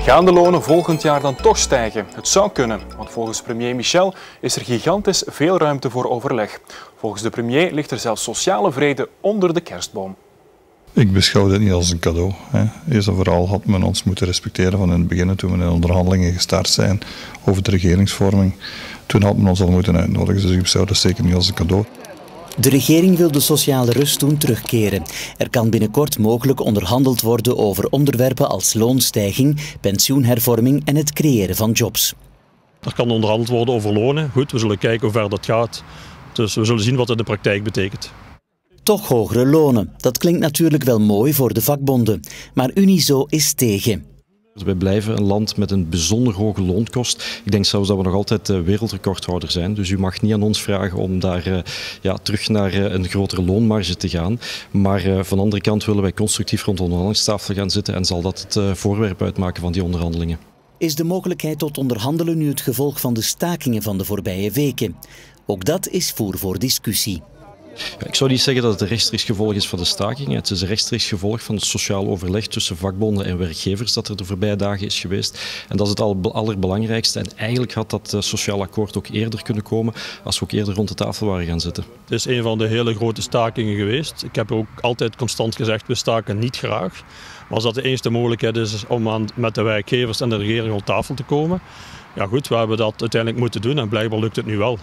Gaan de lonen volgend jaar dan toch stijgen? Het zou kunnen, want volgens premier Michel is er gigantisch veel ruimte voor overleg. Volgens de premier ligt er zelfs sociale vrede onder de kerstboom. Ik beschouw dit niet als een cadeau. Hè. Eerst en vooral had men ons moeten respecteren van in het begin toen we in onderhandelingen gestart zijn over de regeringsvorming. Toen had men ons al moeten uitnodigen, dus ik beschouw dat zeker niet als een cadeau. De regering wil de sociale rust doen terugkeren. Er kan binnenkort mogelijk onderhandeld worden over onderwerpen als loonstijging, pensioenhervorming en het creëren van jobs. Er kan onderhandeld worden over lonen. Goed, we zullen kijken hoe ver dat gaat. Dus we zullen zien wat dat in de praktijk betekent. Toch hogere lonen. Dat klinkt natuurlijk wel mooi voor de vakbonden. Maar Unizo is tegen. Wij blijven een land met een bijzonder hoge loonkost. Ik denk zelfs dat we nog altijd wereldrecordhouder zijn. Dus u mag niet aan ons vragen om daar uh, ja, terug naar uh, een grotere loonmarge te gaan. Maar van de andere kant willen wij constructief rond de onderhandelingstafel gaan zitten en zal dat het voorwerp uitmaken van die onderhandelingen. Is de mogelijkheid tot onderhandelen nu het gevolg van de stakingen van de voorbije weken? Ook dat is voer voor discussie. Ik zou niet zeggen dat het een rechtstreeks gevolg is van de staking. Het is een rechtstreeks gevolg van het sociaal overleg tussen vakbonden en werkgevers dat er de voorbije dagen is geweest. En dat is het allerbelangrijkste. En eigenlijk had dat sociaal akkoord ook eerder kunnen komen als we ook eerder rond de tafel waren gaan zitten. Het is een van de hele grote stakingen geweest. Ik heb ook altijd constant gezegd, we staken niet graag. Maar als dat de enige mogelijkheid is om aan, met de werkgevers en de regering op tafel te komen, ja goed, we hebben dat uiteindelijk moeten doen en blijkbaar lukt het nu wel.